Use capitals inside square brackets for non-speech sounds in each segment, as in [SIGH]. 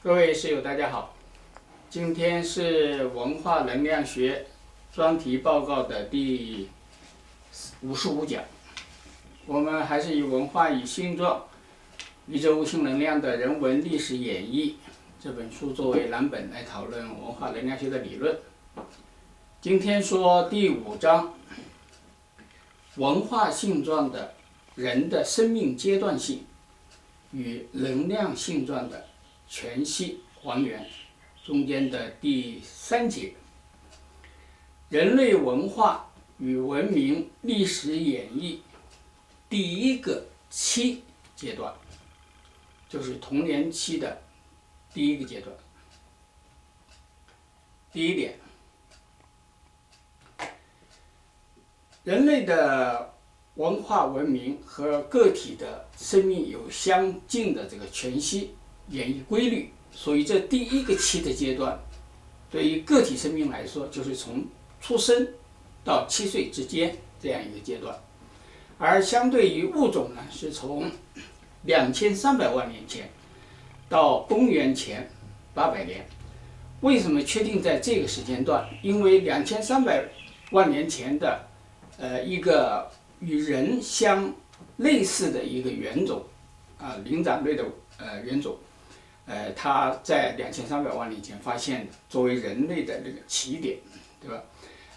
各位室友，大家好。今天是文化能量学专题报告的第五十五讲。我们还是以《文化与性状：宇宙无形能量的人文历史演绎》这本书作为蓝本来讨论文化能量学的理论。今天说第五章：文化性状的人的生命阶段性与能量性状的。全息还原中间的第三节，人类文化与文明历史演绎第一个期阶段，就是童年期的第一个阶段。第一点，人类的文化文明和个体的生命有相近的这个全息。演绎规律，所以这第一个期的阶段，对于个体生命来说，就是从出生到七岁之间这样一个阶段，而相对于物种呢，是从两千三百万年前到公元前八百年。为什么确定在这个时间段？因为两千三百万年前的，呃，一个与人相类似的一个原种，啊，灵长类的呃原种。呃，他在两千三百万年前发现的，作为人类的那个起点，对吧？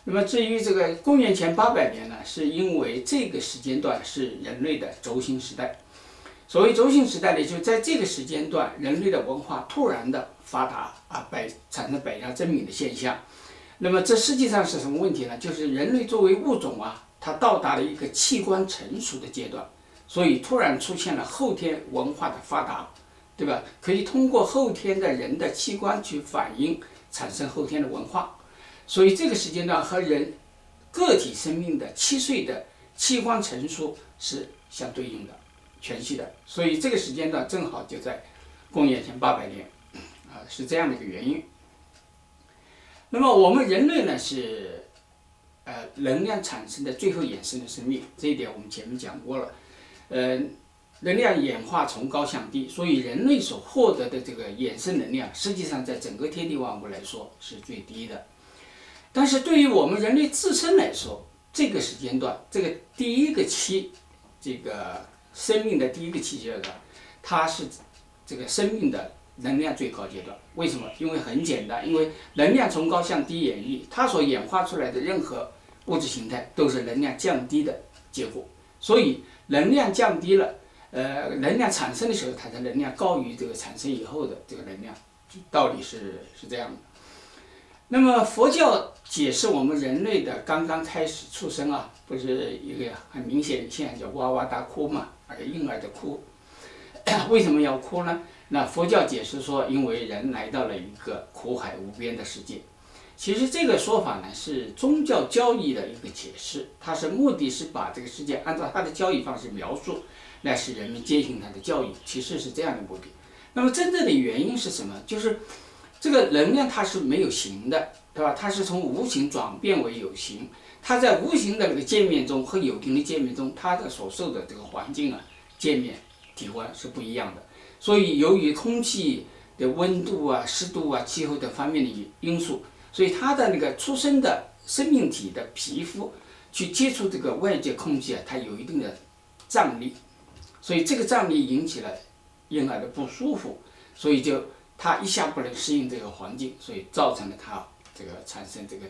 那么至于这个公元前八百年呢，是因为这个时间段是人类的轴心时代。所谓轴心时代呢，就在这个时间段，人类的文化突然的发达啊，百产生百家争鸣的现象。那么这实际上是什么问题呢？就是人类作为物种啊，它到达了一个器官成熟的阶段，所以突然出现了后天文化的发达。对吧？可以通过后天的人的器官去反映，产生后天的文化。所以这个时间段和人个体生命的七岁的器官成熟是相对应的，全息的。所以这个时间段正好就在公元前八百年，啊，是这样的一个原因。那么我们人类呢是，呃，能量产生的最后衍生的生命，这一点我们前面讲过了，嗯。能量演化从高向低，所以人类所获得的这个衍生能量，实际上在整个天地万物来说是最低的。但是对于我们人类自身来说，这个时间段，这个第一个期，这个生命的第一个期阶段，它是这个生命的能量最高阶段。为什么？因为很简单，因为能量从高向低演绎，它所演化出来的任何物质形态都是能量降低的结果。所以能量降低了。呃，能量产生的时候，它的能量高于这个产生以后的这个能量，道理是是这样的。那么佛教解释我们人类的刚刚开始出生啊，不是一个很明显的现象，叫哇哇大哭嘛，而婴儿的哭，[COUGHS] 为什么要哭呢？那佛教解释说，因为人来到了一个苦海无边的世界。其实这个说法呢，是宗教教义的一个解释，它是目的是把这个世界按照它的教义方式描述。来使人们接近他的教育，其实是这样的目的。那么真正的原因是什么？就是这个能量它是没有形的，对吧？它是从无形转变为有形。它在无形的那个界面中和有形的界面中，它的所受的这个环境啊、界面、体温是不一样的。所以由于空气的温度啊、湿度啊、气候等方面的因素，所以它的那个出生的生命体的皮肤去接触这个外界空气啊，它有一定的张力。所以这个张力引起了婴儿的不舒服，所以就他一下不能适应这个环境，所以造成了他这个产生这个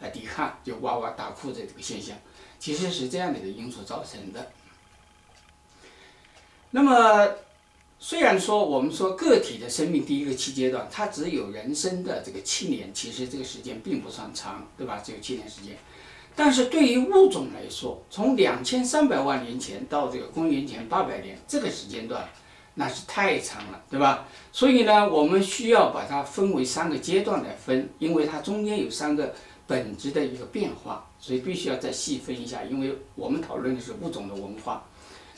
呃抵抗，就哇哇大哭的这个现象，其实是这样的一个因素造成的。那么虽然说我们说个体的生命第一个七阶段，它只有人生的这个七年，其实这个时间并不算长，对吧？只有七年时间。但是对于物种来说，从两千三百万年前到这个公元前八百年这个时间段，那是太长了，对吧？所以呢，我们需要把它分为三个阶段来分，因为它中间有三个本质的一个变化，所以必须要再细分一下。因为我们讨论的是物种的文化，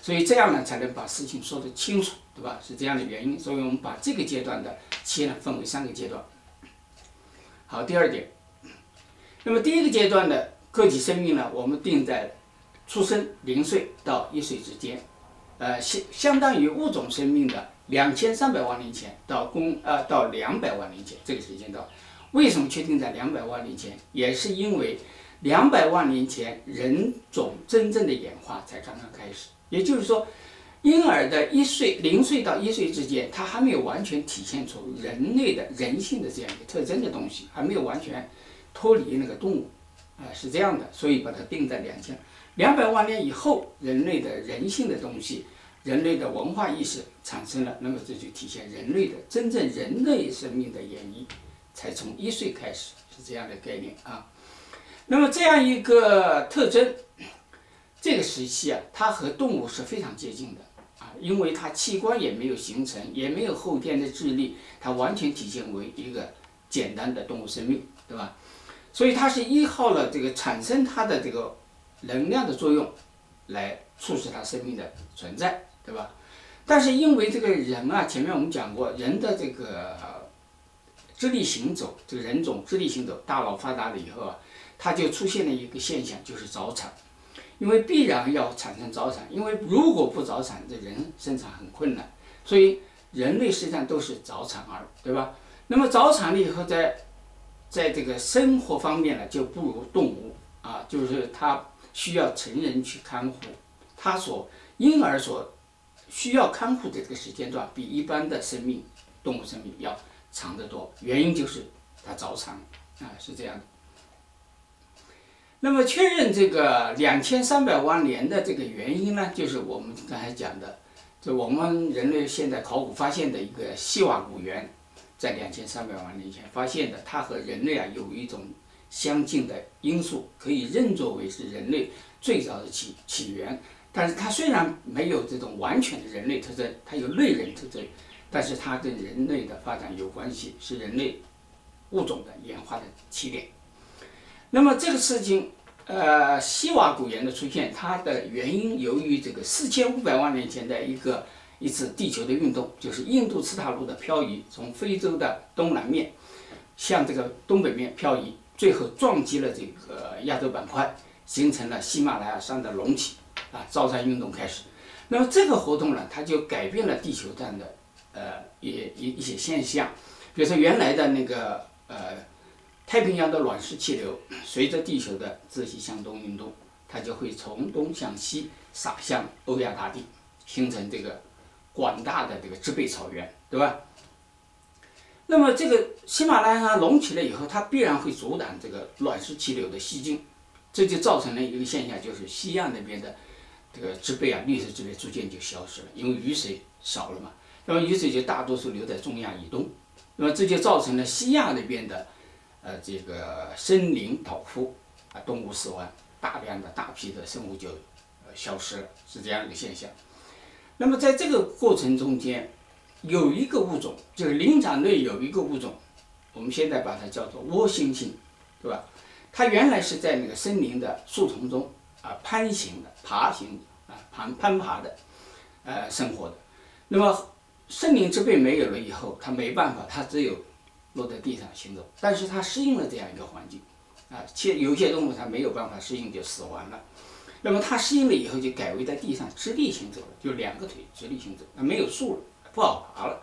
所以这样呢才能把事情说得清楚，对吧？是这样的原因，所以我们把这个阶段的期呢分为三个阶段。好，第二点，那么第一个阶段的。个体生命呢，我们定在出生零岁到一岁之间，呃，相相当于物种生命的两千三百万年前到公呃到两百万年前这个时间段。为什么确定在两百万年前？也是因为两百万年前人种真正的演化才刚刚开始。也就是说，婴儿的一岁零岁到一岁之间，他还没有完全体现出人类的人性的这样一个特征的东西，还没有完全脱离那个动物，啊，是这样的。所以把它定在两千两百万年以后，人类的人性的东西。人类的文化意识产生了，那么这就体现人类的真正人类生命的演绎，才从一岁开始是这样的概念啊。那么这样一个特征，这个时期啊，它和动物是非常接近的啊，因为它器官也没有形成，也没有后天的智力，它完全体现为一个简单的动物生命，对吧？所以它是依靠了这个产生它的这个能量的作用，来促使它生命的存在。对吧？但是因为这个人啊，前面我们讲过，人的这个直立行走，这个人种直立行走，大脑发达了以后啊，它就出现了一个现象，就是早产。因为必然要产生早产，因为如果不早产，这人生产很困难。所以人类实际上都是早产儿，对吧？那么早产了以后，在在这个生活方面呢，就不如动物啊，就是它需要成人去看护，它所婴儿所。需要看护的这个时间段比一般的生命，动物生命要长得多，原因就是它早产，啊是这样的。那么确认这个两千三百万年的这个原因呢，就是我们刚才讲的，就我们人类现在考古发现的一个西瓦古猿，在两千三百万年前发现的，它和人类啊有一种相近的因素，可以认作为是人类最早的起起源。但是它虽然没有这种完全的人类特征，它有类人特征，但是它跟人类的发展有关系，是人类物种的演化的起点。那么这个事情，呃，西瓦古猿的出现，它的原因由于这个四千五百万年前的一个一次地球的运动，就是印度次大陆的漂移，从非洲的东南面向这个东北面漂移，最后撞击了这个亚洲板块，形成了喜马拉雅山的隆起。啊，造山运动开始，那么这个活动呢，它就改变了地球上的呃一一一些现象，比如说原来的那个呃太平洋的暖湿气流，随着地球的自西向东运动，它就会从东向西洒向欧亚大地，形成这个广大的这个植被草原，对吧？那么这个喜马拉雅山隆起了以后，它必然会阻挡这个暖湿气流的西进，这就造成了一个现象，就是西岸那边的。这个植被啊，绿色植被逐渐就消失了，因为雨水少了嘛。那么雨水就大多数留在中亚以东，那么这就造成了西亚那边的，呃，这个森林倒伏，啊，动物死亡，大量的大批的生物就呃消失了，是这样一个现象。那么在这个过程中间，有一个物种，就是灵长类有一个物种，我们现在把它叫做窝猩猩，对吧？它原来是在那个森林的树丛中。啊，攀行的、爬行啊，攀攀爬的，呃，生活的。那么森林植被没有了以后，它没办法，它只有落在地上行走。但是它适应了这样一个环境，啊，且有些动物它没有办法适应就死亡了。那么它适应了以后，就改为在地上直立行走了，就两个腿直立行走，那没有树了，不好爬了。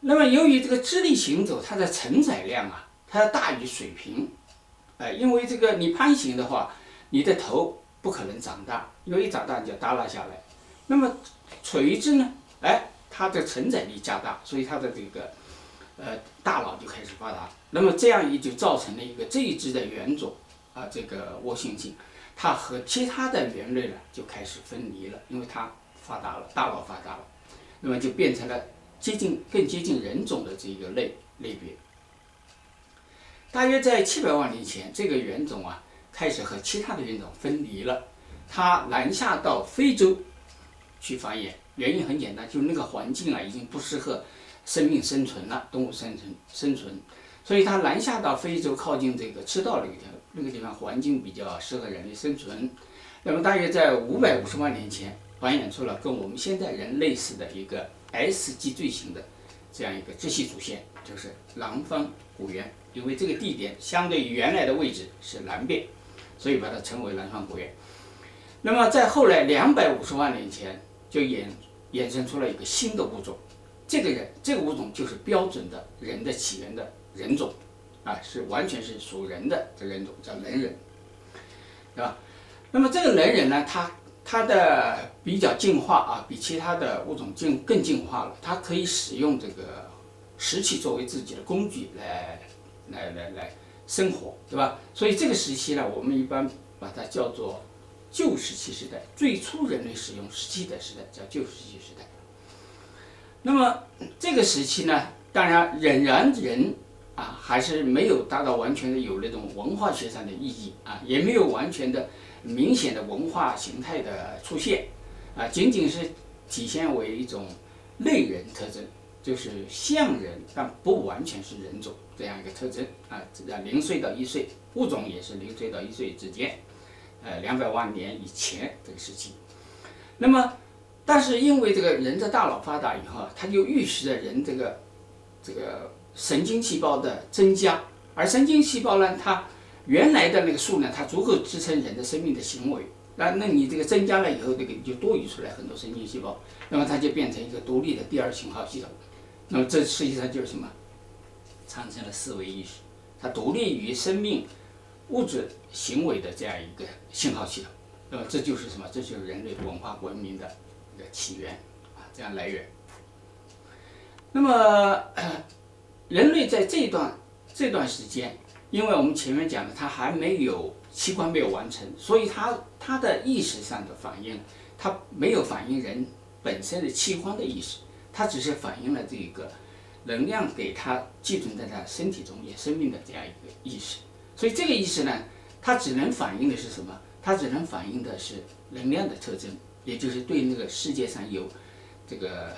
那么由于这个直立行走，它的承载量啊，它要大于水平，哎，因为这个你攀行的话。你的头不可能长大，因为一长大你就耷拉下来。那么垂直呢？哎，它的承载力加大，所以它的这个呃大脑就开始发达。那么这样也就造成了一个这一支的原种啊，这个窝猩猩，它和其他的猿类呢就开始分离了，因为它发达了，大脑发达了，那么就变成了接近更接近人种的这个类类别。大约在七百万年前，这个猿种啊。开始和其他的原种分离了，它南下到非洲去繁衍，原因很简单，就是那个环境啊已经不适合生命生存了，动物生存生存，所以它南下到非洲靠近这个赤道那个地方，那个地方环境比较适合人类生存。那么大约在五百五十万年前繁衍出了跟我们现在人类似的一个 S 脊椎型的这样一个直系祖先，就是南方古猿，因为这个地点相对于原来的位置是南边。所以把它称为南方古猿。那么在后来两百五十万年前就衍衍生出了一个新的物种，这个人这个物种就是标准的人的起源的人种，啊，是完全是属人的这人种叫人人，对吧？那么这个人人呢，他他的比较进化啊，比其他的物种进更进化了。它可以使用这个石器作为自己的工具来来来来生活，对吧？所以这个时期呢，我们一般把它叫做旧石器时代，最初人类使用石器的时代叫旧石器时代。那么这个时期呢，当然仍然人啊还是没有达到完全的有那种文化学上的意义啊，也没有完全的。明显的文化形态的出现，啊，仅仅是体现为一种类人特征，就是像人但不完全是人种这样一个特征啊。零岁到一岁，物种也是零岁到一岁之间，呃，两百万年以前这个时期。那么，但是因为这个人的大脑发达以后，它就预示着人这个这个神经细胞的增加，而神经细胞呢，它原来的那个数量，它足够支撑人的生命的行为。那那你这个增加了以后，这个你就多余出来很多神经细胞，那么它就变成一个独立的第二信号系统。那么这实际上就是什么？产生了思维意识，它独立于生命物质行为的这样一个信号系统。那么这就是什么？这就是人类文化文明的一个起源啊，这样来源。那么人类在这段这段时间。因为我们前面讲的，它还没有器官没有完成，所以它它的意识上的反应，它没有反映人本身的器官的意识，它只是反映了这个能量给它寄存在他身体中也生命的这样一个意识。所以这个意识呢，它只能反映的是什么？它只能反映的是能量的特征，也就是对那个世界上有这个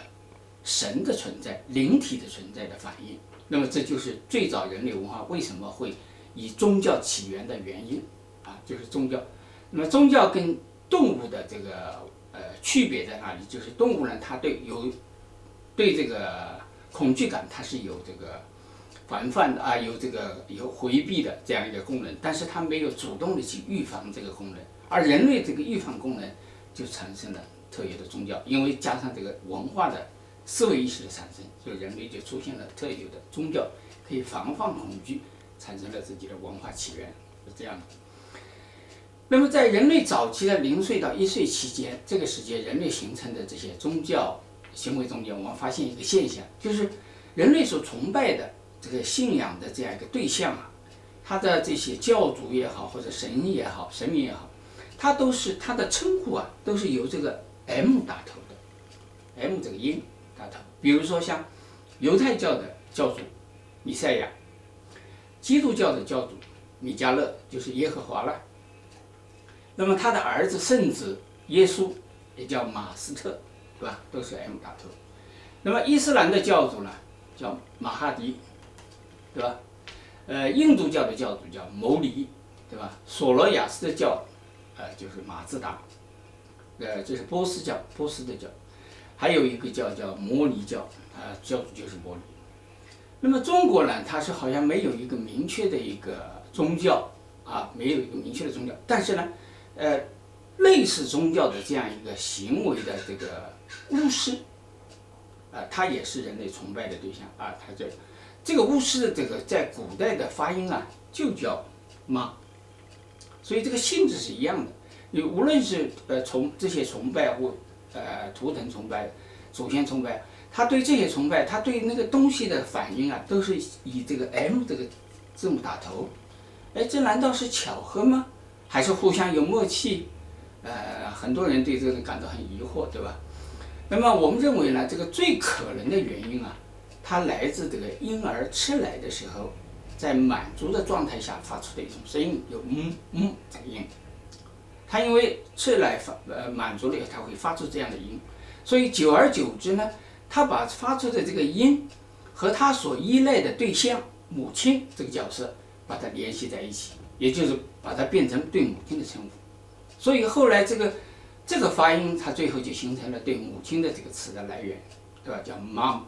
神的存在、灵体的存在的反应。那么这就是最早人类文化为什么会以宗教起源的原因啊，就是宗教。那么宗教跟动物的这个呃区别在哪里？就是动物呢，它对有对这个恐惧感，它是有这个防范的啊，有这个有回避的这样一个功能，但是它没有主动的去预防这个功能。而人类这个预防功能就产生了特有的宗教，因为加上这个文化的。思维意识的产生，就人类就出现了特有的宗教，可以防范恐惧，产生了自己的文化起源，是这样的。那么在人类早期的零岁到一岁期间，这个时间人类形成的这些宗教行为中间，我们发现一个现象，就是人类所崇拜的这个信仰的这样一个对象啊，他的这些教主也好，或者神也好，神明也好，他都是他的称呼啊，都是由这个 M 打头的，M 这个音。比如说像犹太教的教主弥赛亚，基督教的教主米迦勒就是耶和华了。那么他的儿子圣子耶稣也叫马斯特，对吧？都是 M 打头。那么伊斯兰的教主呢，叫马哈迪，对吧？呃，印度教的教主叫牟尼，对吧？索罗亚斯的教，呃，就是马自达，呃，这是波斯教，波斯的教。还有一个叫叫摩尼教，啊，教主就是摩尼。那么中国呢，它是好像没有一个明确的一个宗教，啊，没有一个明确的宗教。但是呢，呃，类似宗教的这样一个行为的这个巫师，啊，他也是人类崇拜的对象啊。他这这个巫师的这个在古代的发音啊，就叫妈，所以这个性质是一样的。你无论是呃从这些崇拜或呃，图腾崇拜、祖先崇拜，他对这些崇拜，他对那个东西的反应啊，都是以这个 M 这个字母打头。哎，这难道是巧合吗？还是互相有默契？呃，很多人对这个感到很疑惑，对吧？那么我们认为呢，这个最可能的原因啊，它来自这个婴儿吃奶的时候，在满足的状态下发出的一种声音，有嗯嗯这个音。它因为吃奶发呃满足了以后，它会发出这样的音，所以久而久之呢，它把发出的这个音和它所依赖的对象母亲这个角色把它联系在一起，也就是把它变成对母亲的称呼。所以后来这个这个发音，它最后就形成了对母亲的这个词的来源，对吧？叫 mom。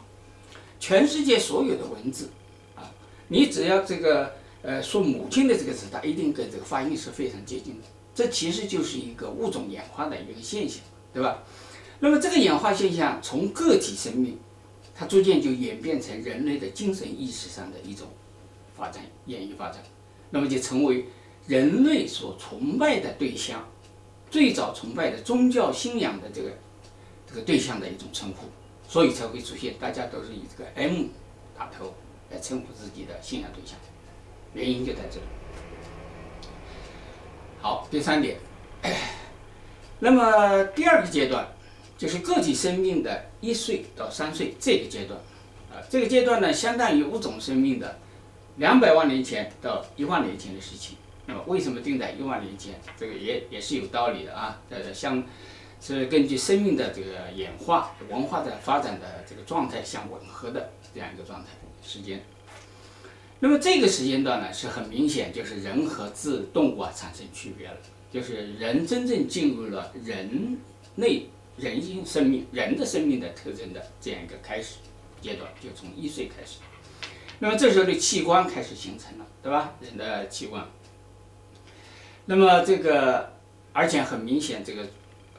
全世界所有的文字啊，你只要这个呃说母亲的这个词，它一定跟这个发音是非常接近的。这其实就是一个物种演化的一个现象，对吧？那么这个演化现象从个体生命，它逐渐就演变成人类的精神意识上的一种发展、演绎发展，那么就成为人类所崇拜的对象，最早崇拜的宗教信仰的这个这个对象的一种称呼，所以才会出现大家都是以这个 M 打头来称呼自己的信仰对象，原因就在这里。好，第三点，[CLEARS THROAT] 那么第二个阶段就是个体生命的一岁到三岁这个阶段，啊，这个阶段呢，相当于物种生命的两百万年前到一万年前的事情。那么为什么定在一万年前？这个也也是有道理的啊，呃，相是根据生命的这个演化、文化的发展的这个状态相吻合的这样一个状态时间。那么这个时间段呢，是很明显，就是人和自动物啊产生区别了，就是人真正进入了人类人性生命、人的生命的特征的这样一个开始阶段，就从一岁开始。那么这时候的器官开始形成了，对吧？人的器官。那么这个，而且很明显，这个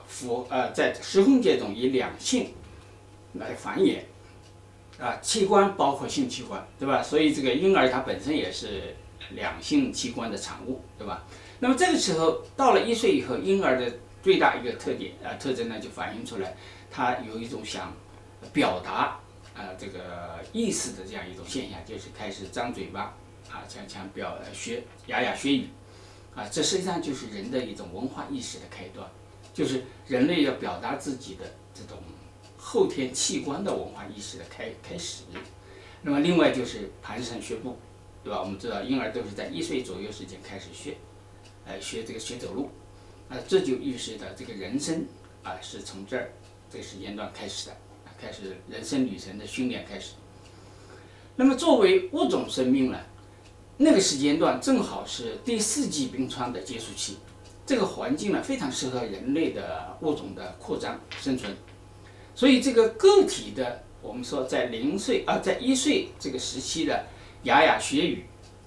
符呃，在时空界中以两性来繁衍。啊，器官包括性器官，对吧？所以这个婴儿他本身也是两性器官的产物，对吧？那么这个时候到了一岁以后，婴儿的最大一个特点啊特征呢，就反映出来，他有一种想表达啊这个意思的这样一种现象，就是开始张嘴巴啊，想想表学牙牙学语啊，这实际上就是人的一种文化意识的开端，就是人类要表达自己的这种。后天器官的文化意识的开开始，那么另外就是蹒跚学步，对吧？我们知道婴儿都是在一岁左右时间开始学，哎，学这个学走路，啊，这就预示着这个人生啊是从这儿这个时间段开始的，开始人生旅程的训练开始。那么作为物种生命呢，那个时间段正好是第四纪冰川的结束期，这个环境呢非常适合人类的物种的扩张生存。所以这个个体的，我们说在零岁啊，在一岁这个时期的牙牙学语，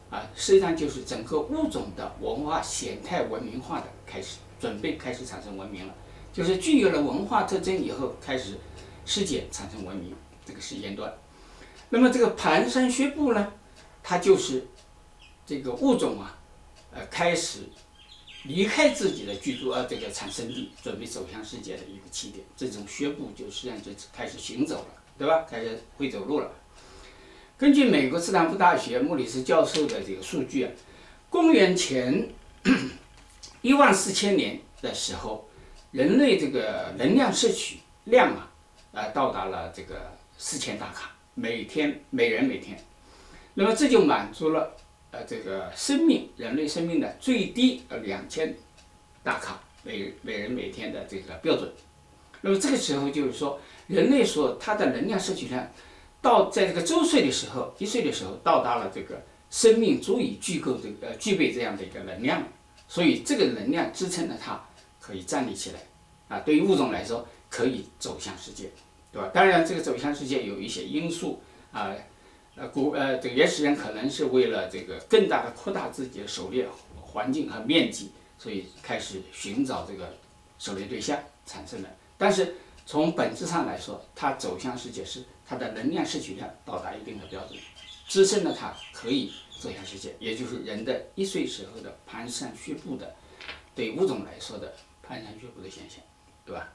啊，实际上就是整个物种的文化显态文明化的开始，准备开始产生文明了，就是具有了文化特征以后开始世界产生文明这个时间段。那么这个蹒跚学步呢，它就是这个物种啊，呃，开始。离开自己的居住呃这个产生地，准备走向世界的一个起点，这种学步就实际上就开始行走了，对吧？开始会走路了。根据美国斯坦福大学穆里斯教授的这个数据啊，公元前 [COUGHS] 一万四千年的时候，人类这个能量摄取量啊，呃，到达了这个四千大卡，每天每人每天，那么这就满足了。呃，这个生命，人类生命的最低呃两千大卡每每人每天的这个标准。那么这个时候就是说，人类所它的能量摄取量，到在这个周岁的时候，一岁的时候到达了这个生命足以具够这个具备这样的一个能量，所以这个能量支撑了它可以站立起来。啊，对于物种来说，可以走向世界，对吧？当然，这个走向世界有一些因素啊。古呃，这个原始人可能是为了这个更大的扩大自己的狩猎环境和面积，所以开始寻找这个狩猎对象产生的。但是从本质上来说，它走向世界是它的能量摄取量到达一定的标准，支撑了它可以走向世界，也就是人的一岁时候的蹒跚学步的，对物种来说的蹒跚学步的现象，对吧？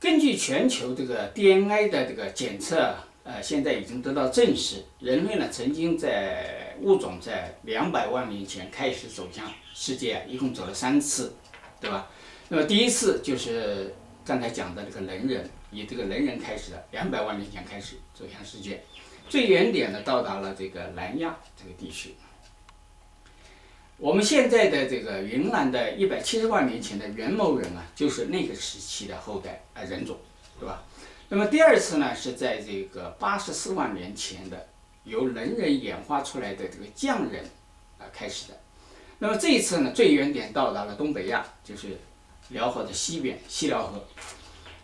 根据全球这个 DNA 的这个检测。呃，现在已经得到证实，人类呢曾经在物种在两百万年前开始走向世界，一共走了三次，对吧？那么第一次就是刚才讲的这个人人，以这个人人开始的，两百万年前开始走向世界，最远点呢到达了这个南亚这个地区。我们现在的这个云南的一百七十万年前的元谋人啊，就是那个时期的后代啊人种，对吧？那么第二次呢，是在这个八十四万年前的由人人演化出来的这个匠人啊开始的。那么这一次呢，最远点到达了东北亚，就是辽河的西边西辽河。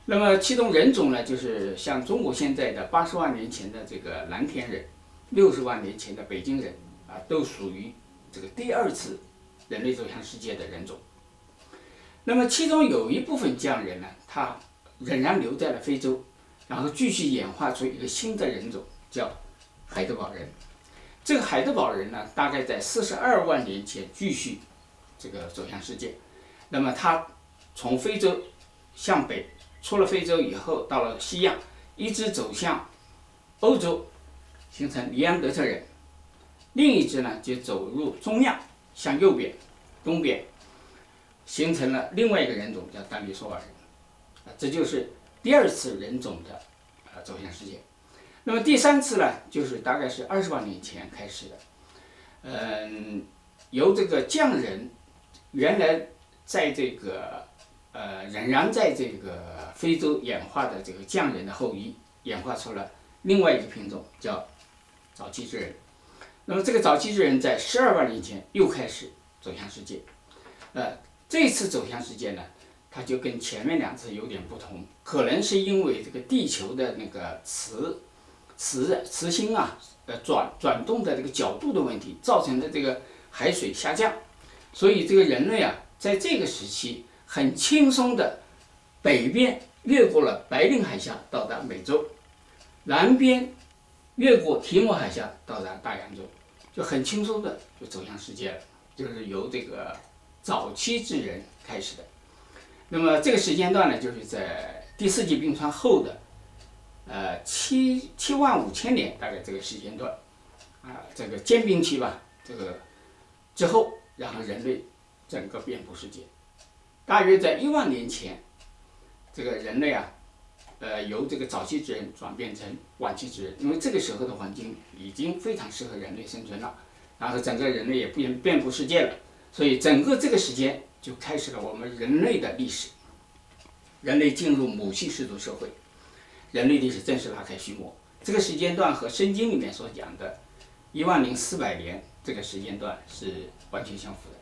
那么其中人种呢，就是像中国现在的八十万年前的这个蓝田人，六十万年前的北京人啊，都属于这个第二次人类走向世界的人种。那么其中有一部分匠人呢，他仍然留在了非洲，然后继续演化出一个新的人种，叫海德堡人。这个海德堡人呢，大概在四十二万年前继续这个走向世界。那么他从非洲向北出了非洲以后，到了西亚，一直走向欧洲，形成尼安德特人。另一支呢，就走入中亚，向右边、东边，形成了另外一个人种，叫丹尼索尔人。这就是第二次人种的啊走向世界。那么第三次呢，就是大概是二十万年前开始的。嗯，由这个匠人原来在这个呃仍然在这个非洲演化的这个匠人的后裔，演化出了另外一个品种，叫早期智人。那么这个早期智人在十二万年前又开始走向世界，呃，这次走向世界呢，它就跟前面两次有点不同，可能是因为这个地球的那个磁磁磁星啊，呃转转动的这个角度的问题，造成的这个海水下降，所以这个人类啊，在这个时期很轻松的北边越过了白令海峡到达美洲，南边越过提摩海峡到达大洋洲。就很轻松的就走向世界了，就是由这个早期智人开始的。那么这个时间段呢，就是在第四纪冰川后的，呃七七万五千年大概这个时间段，啊这个间冰期吧，这个之后，然后人类整个遍布世界，大约在一万年前，这个人类啊。呃，由这个早期智人转变成晚期智人，因为这个时候的环境已经非常适合人类生存了，然后整个人类也遍遍布世界了，所以整个这个时间就开始了我们人类的历史。人类进入母系氏族社会，人类历史正式拉开序幕。这个时间段和《圣经》里面所讲的一万零四百年这个时间段是完全相符的。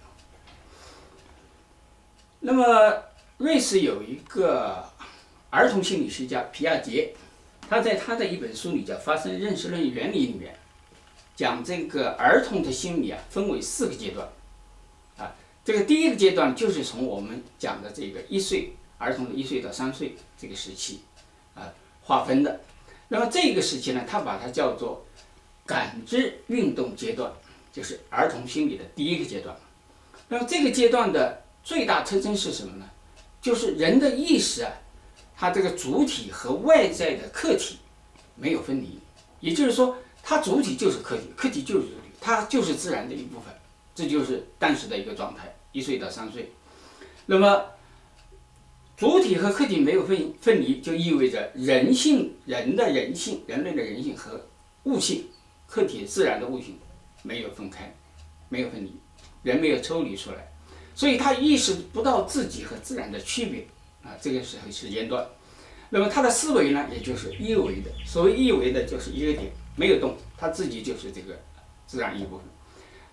那么，瑞士有一个。儿童心理学家皮亚杰，他在他的一本书里叫《发生认识论原理》里面，讲这个儿童的心理啊，分为四个阶段，啊，这个第一个阶段就是从我们讲的这个一岁儿童的一岁到三岁这个时期，啊划分的。那么这个时期呢，他把它叫做感知运动阶段，就是儿童心理的第一个阶段。那么这个阶段的最大特征是什么呢？就是人的意识啊。它这个主体和外在的客体没有分离，也就是说，它主体就是客体，客体就是主体，它就是自然的一部分，这就是当时的一个状态。一岁到三岁，那么主体和客体没有分分离，就意味着人性、人的人性、人类的人性和物性、客体自然的物性没有分开，没有分离，人没有抽离出来，所以他意识不到自己和自然的区别。啊，这个时候时间段，那么他的思维呢，也就是一维的。所谓一维的，就是一个点没有动，他自己就是这个自然一部分。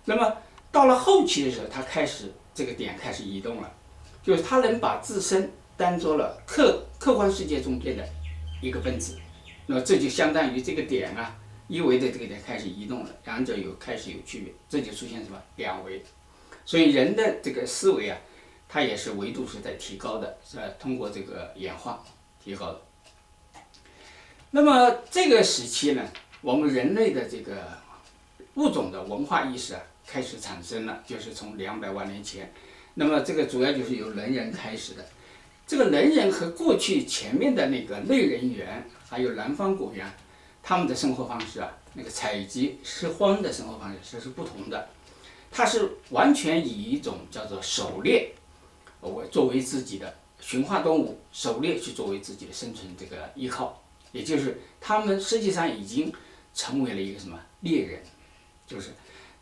那么到了后期的时候，他开始这个点开始移动了，就是他能把自身当做了客客观世界中间的一个分子。那么这就相当于这个点啊，一维的这个点开始移动了，两者有开始有区别，这就出现什么两维。所以人的这个思维啊。它也是维度是在提高的，是通过这个演化提高的。那么这个时期呢，我们人类的这个物种的文化意识啊开始产生了，就是从两百万年前。那么这个主要就是由人人开始的。这个人人和过去前面的那个类人猿还有南方古猿，他们的生活方式啊，那个采集吃荒的生活方式这是不同的。它是完全以一种叫做狩猎。我作为自己的驯化动物，狩猎去作为自己的生存这个依靠，也就是他们实际上已经成为了一个什么猎人，就是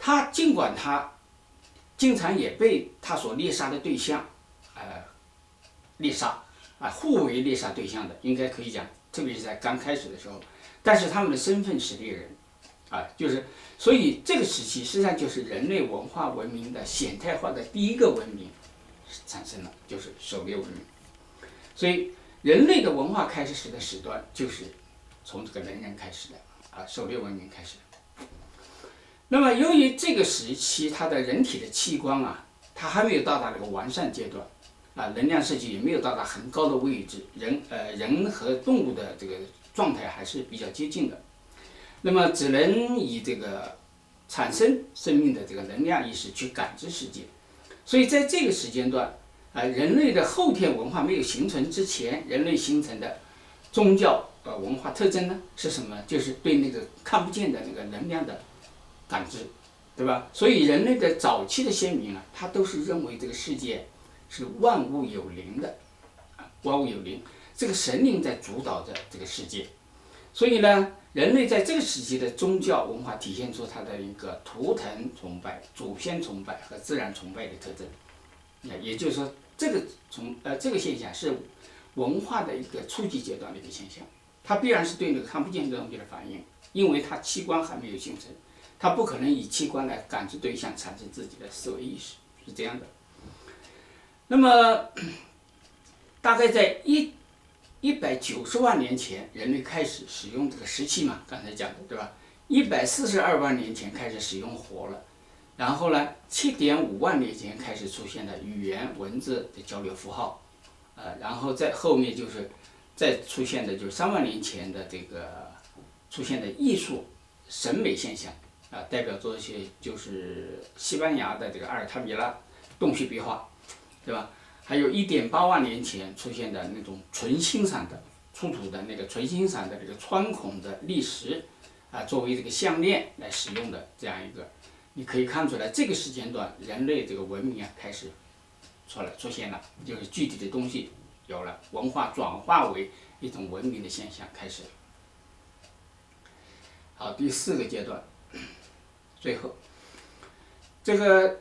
他尽管他经常也被他所猎杀的对象，呃，猎杀啊，互为猎杀对象的，应该可以讲，特别是在刚开始的时候，但是他们的身份是猎人，啊，就是所以这个时期实际上就是人类文化文明的显态化的第一个文明。产生了就是狩猎文明，所以人类的文化开始时的时段就是从这个人人开始的啊，狩猎文明开始。那么由于这个时期它的人体的器官啊，它还没有到达那个完善阶段，啊，能量摄取也没有到达很高的位置，人呃人和动物的这个状态还是比较接近的，那么只能以这个产生生命的这个能量意识去感知世界，所以在这个时间段啊，人类的后天文化没有形成之前，人类形成的宗教呃文化特征呢是什么？就是对那个看不见的那个能量的感知，对吧？所以人类的早期的先民啊，他都是认为这个世界。是万物有灵的，万物有灵，这个神灵在主导着这个世界，所以呢，人类在这个时期的宗教文化体现出它的一个图腾崇拜、祖先崇拜和自然崇拜的特征。那也就是说，这个从呃这个现象是文化的一个初级阶段的一个现象，它必然是对那个看不见的东西的反应，因为它器官还没有形成，它不可能以器官来感知对象，产生自己的思维意识，是这样的。那么，大概在一一百九十万年前，人类开始使用这个石器嘛，刚才讲的对吧？一百四十二万年前开始使用火了，然后呢，七点五万年前开始出现了语言文字的交流符号，呃，然后在后面就是再出现的就是三万年前的这个出现的艺术审美现象啊，代表作一些就是西班牙的这个阿尔塔米拉洞穴壁画。对吧？还有一点八万年前出现的那种纯欣赏的出土的那个纯欣赏的这个穿孔的砾石，啊，作为这个项链来使用的这样一个，你可以看出来这个时间段人类这个文明啊开始出来出现了，就是具体的东西有了，文化转化为一种文明的现象开始。好，第四个阶段，最后这个。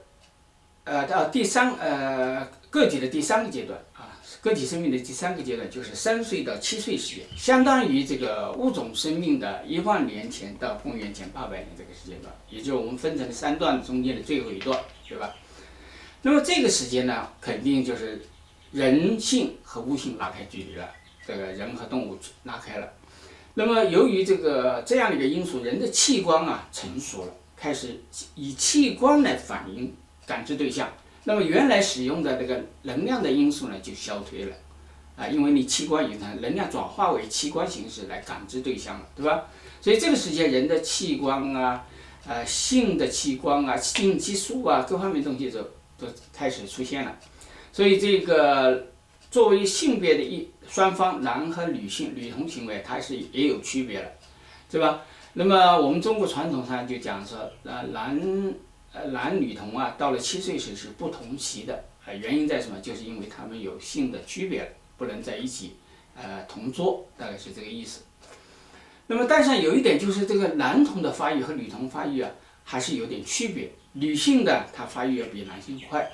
呃，到第三呃个体的第三个阶段啊，个体生命的第三个阶段就是三岁到七岁时间，相当于这个物种生命的一万年前到公元前八百年这个时间段，也就是我们分成了三段中间的最后一段，对吧？那么这个时间呢，肯定就是人性和物性拉开距离了，这个人和动物拉开了。那么由于这个这样的一个因素，人的器官啊成熟了，开始以器官来反映。感知对象，那么原来使用的这个能量的因素呢就消退了，啊，因为你器官已经能量转化为器官形式来感知对象了，对吧？所以这个时间人的器官啊，呃，性的器官啊，性激素啊，各方面东西都都开始出现了，所以这个作为性别的一双方，男和女性女同行为，它是也有区别了，对吧？那么我们中国传统上就讲说，呃，男。呃，男女童啊，到了七岁时是不同席的，呃，原因在什么？就是因为他们有性的区别，不能在一起，呃，同桌，大概是这个意思。那么，但是有一点就是这个男童的发育和女童发育啊，还是有点区别。女性的她发育要比男性快，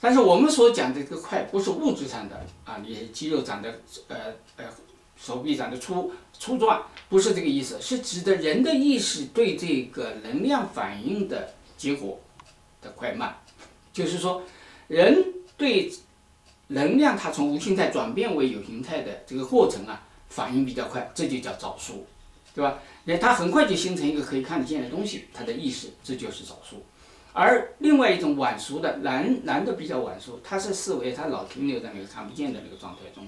但是我们所讲的这个快，不是物质上的啊，你肌肉长得呃呃，手臂长得粗粗壮，不是这个意思，是指的人的意识对这个能量反应的。结果的快慢，就是说，人对能量它从无形态转变为有形态的这个过程啊，反应比较快，这就叫早熟，对吧？那它很快就形成一个可以看得见的东西，它的意识，这就是早熟。而另外一种晚熟的男男的比较晚熟，他是思维他老停留在那个看不见的那个状态中，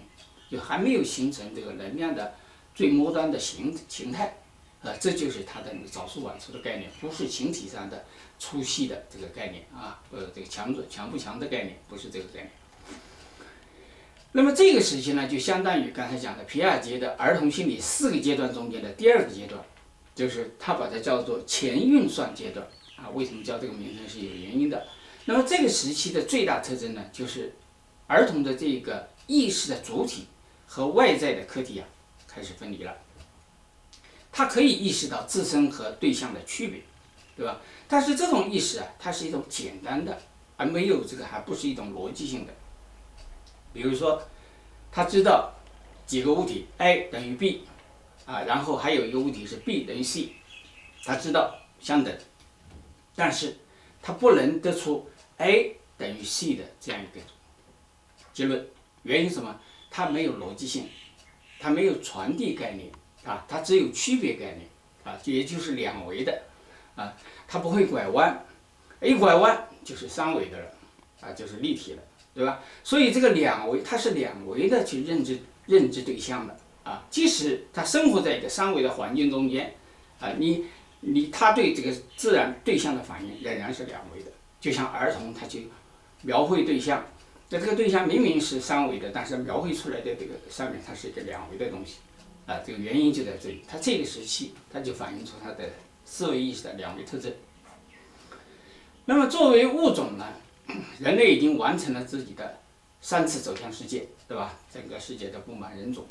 就还没有形成这个能量的最末端的形形态，啊，这就是他的早熟晚熟的概念，不是形体上的。粗细的这个概念啊，呃，这个强弱强不强的概念，不是这个概念。那么这个时期呢，就相当于刚才讲的皮亚杰的儿童心理四个阶段中间的第二个阶段，就是他把它叫做前运算阶段啊。为什么叫这个名称是有原因的？那么这个时期的最大特征呢，就是儿童的这个意识的主体和外在的客体啊开始分离了，他可以意识到自身和对象的区别。对吧？但是这种意识啊，它是一种简单的，而没有这个还不是一种逻辑性的。比如说，他知道几个物体 A 等于 B，啊，然后还有一个物体是 B 等于 C，他知道相等，但是他不能得出 A 等于 C 的这样一个结论。原因什么？它没有逻辑性，它没有传递概念啊，它只有区别概念啊，也就是两维的。啊，它不会拐弯，一拐弯就是三维的了，啊，就是立体了，对吧？所以这个两维它是两维的去认知认知对象的啊，即使他生活在一个三维的环境中间啊，你你他对这个自然对象的反应仍然是两维的，就像儿童他去描绘对象，那这个对象明明是三维的，但是描绘出来的这个上面它是一个两维的东西啊，这个原因就在这里，它这个时期它就反映出它的思维意识的两维特征。那么作为物种呢，人类已经完成了自己的三次走向世界，对吧？整个世界都布满人种，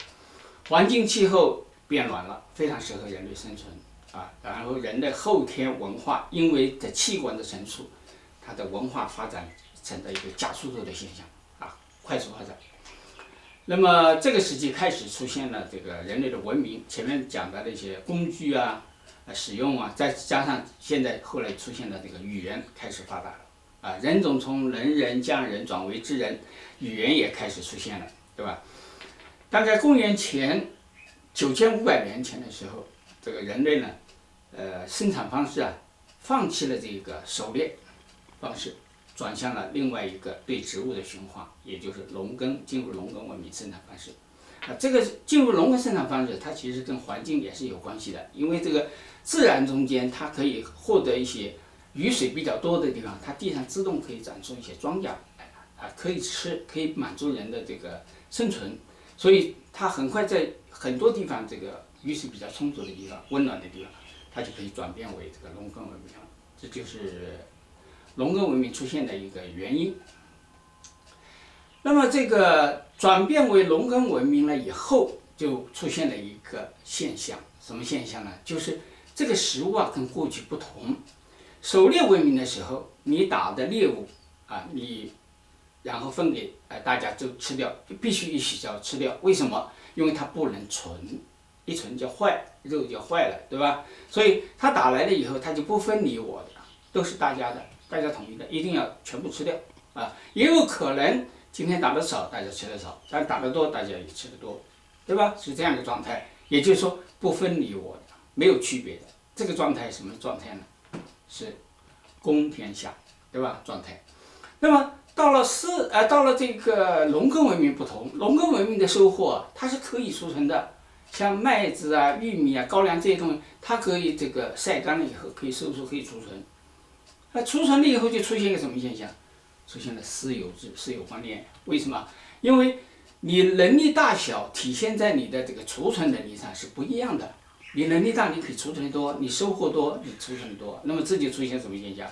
环境气候变暖了，非常适合人类生存啊。然后人的后天文化，因为在器官的成熟，它的文化发展成了一个加速度的现象啊，快速发展。那么这个时期开始出现了这个人类的文明，前面讲的那些工具啊。使用啊，再加上现在后来出现的这个语言开始发达了，啊，人种从能人将人转为智人，语言也开始出现了，对吧？大概公元前九千五百年前的时候，这个人类呢，呃，生产方式啊，放弃了这个狩猎方式，转向了另外一个对植物的驯化，也就是农耕，进入农耕文明生产方式。啊，这个进入农耕生产方式，它其实跟环境也是有关系的，因为这个。自然中间，它可以获得一些雨水比较多的地方，它地上自动可以长出一些庄稼，啊，可以吃，可以满足人的这个生存，所以它很快在很多地方这个雨水比较充足的地方、温暖的地方，它就可以转变为这个农耕文明了。这就是农耕文明出现的一个原因。那么这个转变为农耕文明了以后，就出现了一个现象，什么现象呢？就是。这个食物啊，跟过去不同。狩猎文明的时候，你打的猎物啊，你然后分给呃大家都吃掉，就必须一起就要吃掉。为什么？因为它不能存，一存就坏，肉就坏了，对吧？所以他打来了以后，他就不分你我的，都是大家的，大家统一的，一定要全部吃掉啊。也有可能今天打的少，大家吃的少；但打的多，大家也吃的多，对吧？是这样的状态，也就是说不分你我。没有区别的这个状态什么状态呢？是公天下，对吧？状态。那么到了四呃，到了这个农耕文明不同，农耕文明的收获它是可以储存的，像麦子啊、玉米啊、高粱这些东西，它可以这个晒干了以后可以收缩、可以储存。那储存了以后就出现一个什么现象？出现了私有制、私有观念。为什么？因为你能力大小体现在你的这个储存能力上是不一样的。你能力大，你可以储存多，你收获多，你储存多，那么这就出现什么现象？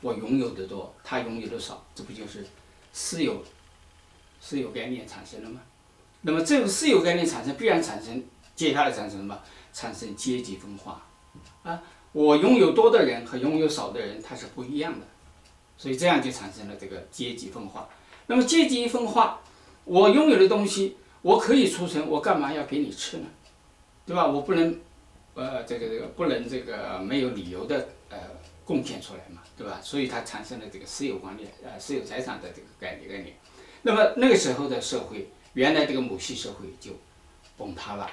我拥有的多，他拥有的少，这不就是私有私有概念产生了吗？那么这个私有概念产生，必然产生接下来产生什么？产生阶级分化啊！我拥有多的人和拥有少的人，他是不一样的，所以这样就产生了这个阶级分化。那么阶级分化，我拥有的东西我可以储存，我干嘛要给你吃呢？对吧？我不能。呃，这个这个不能这个没有理由的呃贡献出来嘛，对吧？所以它产生了这个私有观念，呃，私有财产的这个概念概念。那么那个时候的社会，原来这个母系社会就崩塌了，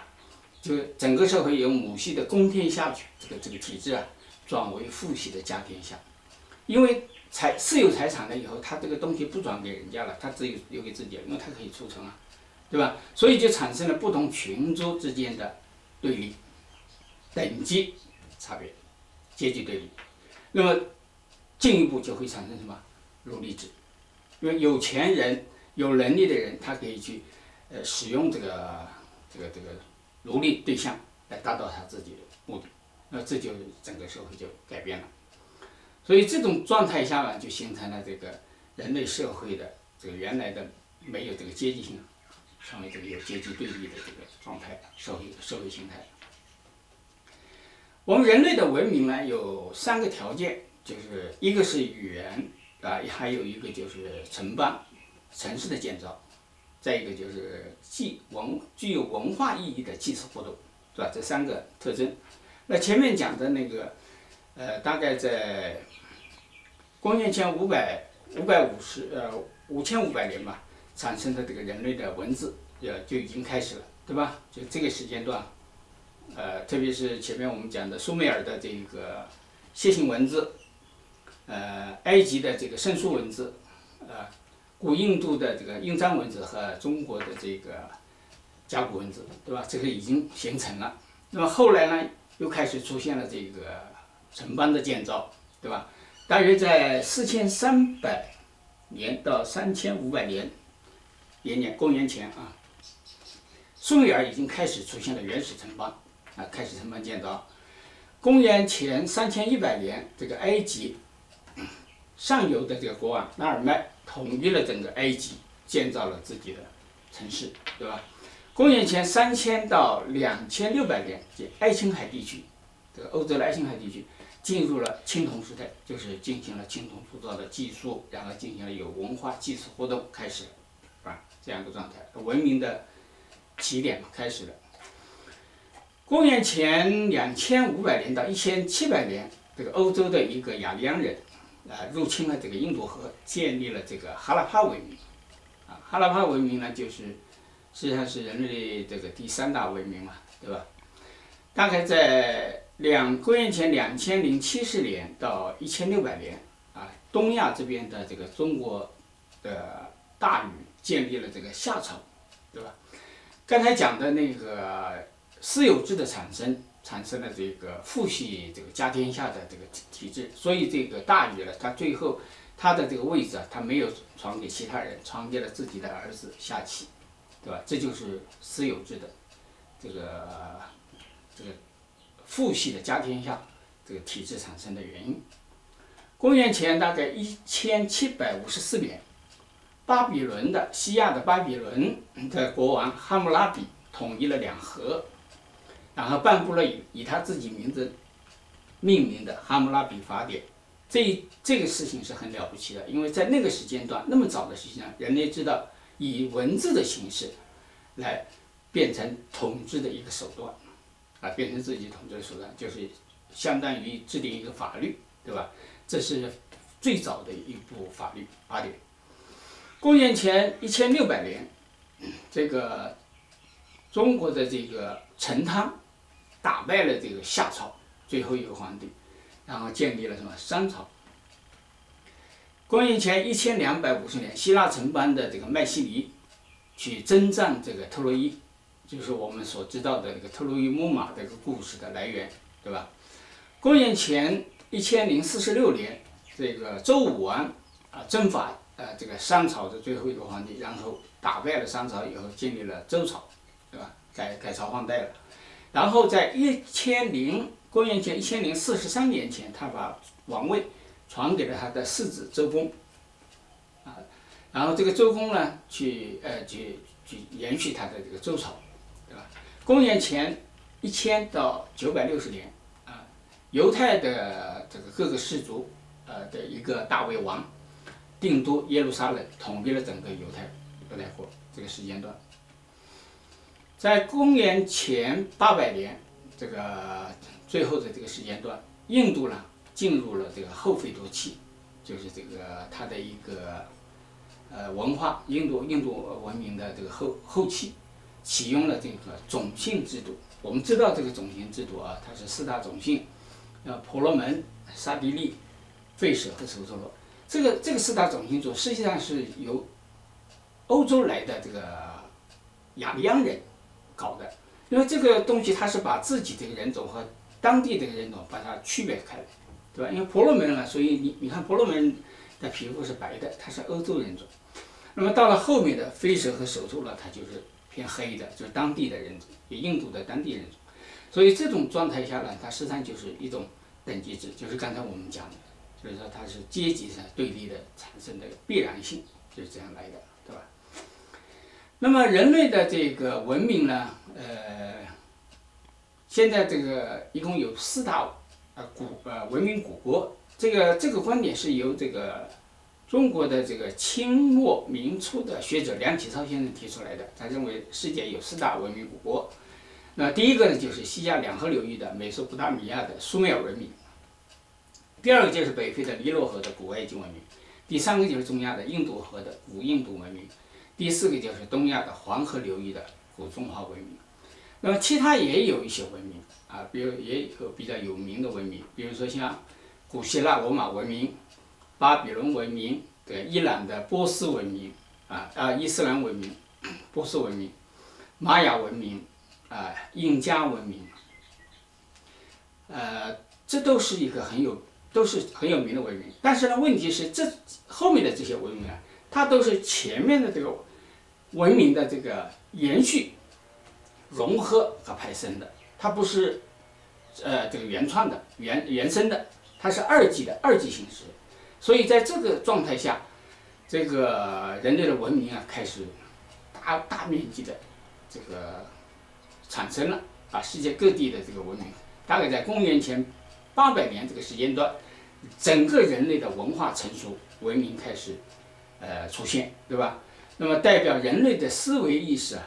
就整个社会由母系的公天下这个这个体制啊，转为父系的家天下。因为财私有财产了以后，他这个东西不转给人家了，他只有留给自己，因为他可以储存啊，对吧？所以就产生了不同群族之间的对立。等级差别，阶级对立，那么进一步就会产生什么奴隶制？因为有钱人、有能力的人，他可以去呃使用这个这个这个奴隶对象来达到他自己的目的，那这就整个社会就改变了。所以这种状态下呢，就形成了这个人类社会的这个原来的没有这个阶级性，成为这个有阶级对立的这个状态，社会社会形态。我们人类的文明呢，有三个条件，就是一个是语言啊，还有一个就是城邦、城市的建造，再一个就是既文具有文化意义的祭祀活动，是吧？这三个特征。那前面讲的那个，呃，大概在公元前五百五百五十呃五千五百年吧，产生的这个人类的文字，呃，就已经开始了，对吧？就这个时间段。呃，特别是前面我们讲的苏美尔的这个楔形文字，呃，埃及的这个圣书文字，呃，古印度的这个印章文字和中国的这个甲骨文字，对吧？这个已经形成了。那么后来呢，又开始出现了这个城邦的建造，对吧？大约在四千三百年到三千五百年元年公元前啊，苏美尔已经开始出现了原始城邦啊，开始城邦建造。公元前三千一百年，这个埃及上游的这个国王纳尔迈统一了整个埃及，建造了自己的城市，对吧？公元前三千到两千六百年，这爱琴海地区，这个欧洲的爱琴海地区进入了青铜时代，就是进行了青铜铸造的技术，然后进行了有文化祭祀活动，开始，啊，这样一个状态，文明的起点嘛，开始了。公元前两千五百年到一千七百年，这个欧洲的一个雅利安人，啊，入侵了这个印度河，建立了这个哈拉帕文明，啊，哈拉帕文明呢，就是实际上是人类这个第三大文明嘛，对吧？大概在两公元前两千零七十年到一千六百年，啊，东亚这边的这个中国的大禹建立了这个夏朝，对吧？刚才讲的那个。私有制的产生，产生了这个父系这个家天下的这个体制，所以这个大禹呢，他最后他的这个位置啊，他没有传给其他人，传给了自己的儿子夏启，对吧？这就是私有制的这个这个父系的家天下这个体制产生的原因。公元前大概一千七百五十四年，巴比伦的西亚的巴比伦的国王哈姆拉比统一了两河。然后颁布了以以他自己名字命名的《哈姆拉比法典》，这这个事情是很了不起的，因为在那个时间段那么早的时间，人类知道以文字的形式来变成统治的一个手段，啊，变成自己统治的手段，就是相当于制定一个法律，对吧？这是最早的一部法律法典。公元前一千六百年，这个中国的这个陈汤。打败了这个夏朝最后一个皇帝，然后建立了什么商朝。公元前一千两百五十年，希腊城邦的这个麦西尼去征战这个特洛伊，就是我们所知道的这个特洛伊木马这个故事的来源，对吧？公元前一千零四十六年，这个周武王啊征伐呃这个商朝的最后一个皇帝，然后打败了商朝以后，建立了周朝，对吧？改改朝换代了。然后在一千零公元前一千零四十三年前，他把王位传给了他的世子周公，啊，然后这个周公呢，去呃去去延续他的这个周朝，对吧？公元前一千到九百六十年，啊，犹太的这个各个氏族，呃的一个大卫王，定都耶路撒冷，统一了整个犹太犹太国这个时间段。在公元前八百年，这个最后的这个时间段，印度呢进入了这个后斐多期，就是这个它的一个呃文化，印度印度文明的这个后后期，启用了这个种姓制度。我们知道这个种姓制度啊，它是四大种姓，呃，婆罗门、刹帝利、吠舍和首陀罗。这个这个四大种姓制实际上是由欧洲来的这个雅利安人。搞的，因为这个东西它是把自己这个人种和当地这个人种把它区别开来，对吧？因为婆罗门呢，所以你你看婆罗门的皮肤是白的，他是欧洲人种。那么到了后面的飞蛇和手兔呢，它就是偏黑的，就是当地的人种，印度的当地人种。所以这种状态下呢，它实际上就是一种等级制，就是刚才我们讲的，就是说它是阶级上对立的产生的必然性，就是这样来的。那么人类的这个文明呢，呃，现在这个一共有四大呃古呃文明古国，这个这个观点是由这个中国的这个清末明初的学者梁启超先生提出来的。他认为世界有四大文明古国，那第一个呢就是西亚两河流域的美索不达米亚的苏美尔文明，第二个就是北非的尼罗河的古埃及文明，第三个就是中亚的印度河的古印度文明。第四个就是东亚的黄河流域的古中华文明，那么其他也有一些文明啊，比如也有比较有名的文明，比如说像古希腊罗马文明、巴比伦文明、这个伊朗的波斯文明啊啊伊斯兰文明、波斯文明、玛雅文明啊印加文明，呃，这都是一个很有都是很有名的文明。但是呢，问题是这后面的这些文明啊，它都是前面的这个文明的这个延续、融合和派生的，它不是呃这个原创的、原原生的，它是二级的二级形式。所以在这个状态下，这个人类的文明啊开始大大面积的这个产生了啊，世界各地的这个文明。大概在公元前八百年这个时间段，整个人类的文化成熟，文明开始呃出现，对吧？那么代表人类的思维意识啊，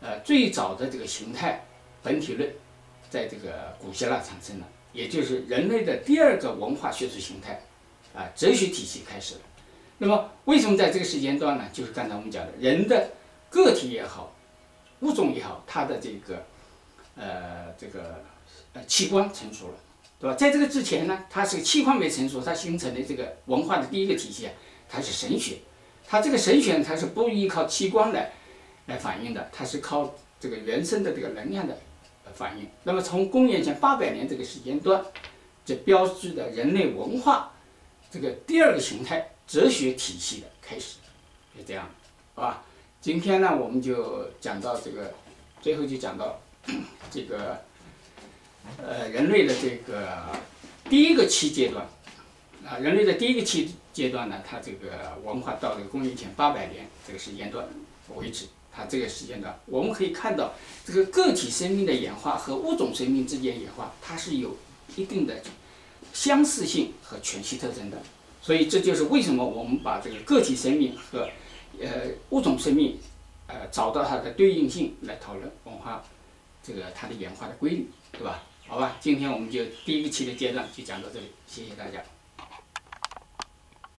呃最早的这个形态本体论，在这个古希腊产生了，也就是人类的第二个文化学术形态啊，哲学体系开始了。那么为什么在这个时间段呢？就是刚才我们讲的，人的个体也好，物种也好，它的这个呃这个。呃，器官成熟了，对吧？在这个之前呢，它是器官没成熟，它形成的这个文化的第一个体系啊，它是神学。它这个神选它是不依靠器官来来反映的，它是靠这个原生的这个能量的反应。那么从公元前八百年这个时间段，这标志着人类文化这个第二个形态哲学体系的开始，就这样，好吧？今天呢，我们就讲到这个，最后就讲到这个。呃，人类的这个第一个期阶段，啊，人类的第一个期阶段呢，它这个文化到这个公元前八百年这个时间段为止，它这个时间段，我们可以看到这个个体生命的演化和物种生命之间演化，它是有一定的相似性和全息特征的。所以这就是为什么我们把这个个体生命和呃物种生命呃找到它的对应性来讨论文化这个它的演化的规律，对吧？好吧，今天我们就第一个期的阶段就讲到这里，谢谢大家。